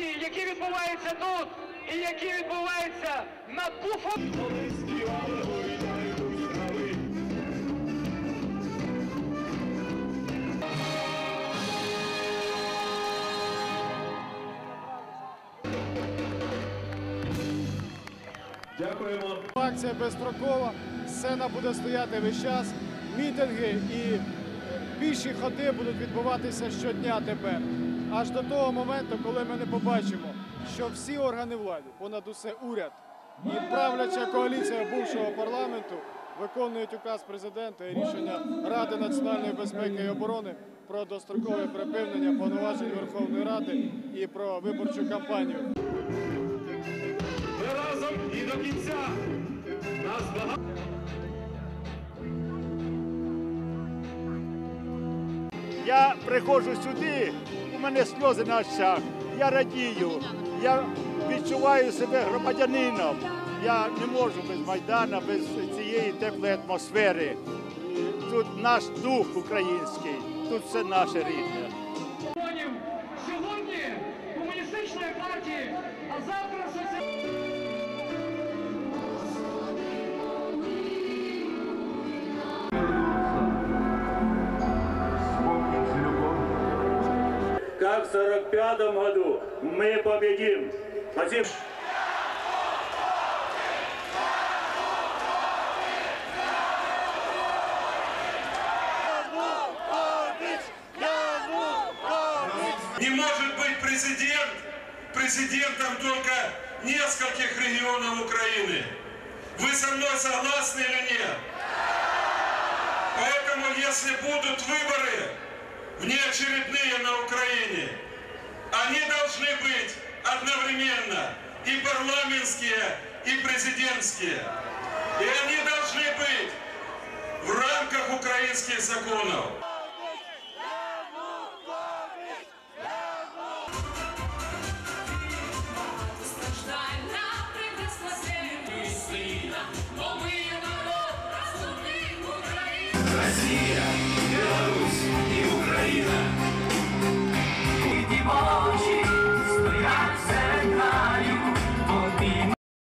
акції, які відбуваються тут і які відбуваються на Куфо. Дякуємо. Акція безстрокова, сцена буде стояти весь час, мітинги і піші ходи будуть відбуватися щодня тепер. Аж до того моменту, коли ми не побачимо, що всі органи влади, понад усе уряд і правляча коаліція бувшого парламенту виконують указ президента і рішення Ради національної безпеки і оборони про дострокове припинення повноважень Верховної Ради і про виборчу кампанію. Ми разом і до кінця. Нас багато. Я приходжу сюди, у мене сльози на очах, я радію, я відчуваю себе громадянином. Я не можу без Майдана, без цієї теплої атмосфери. Тут наш дух український, тут все наше рідне. Сьогодні комуністичної партії, а завтра как в 45 году мы победим. Спасибо. Не может быть президент президентом только нескольких регионов Украины. Вы со мной согласны или нет? Поэтому, если будут выборы внеочередные на Украине. Они должны быть одновременно и парламентские, и президентские. И они должны быть в рамках украинских законов. Россия! Freedom.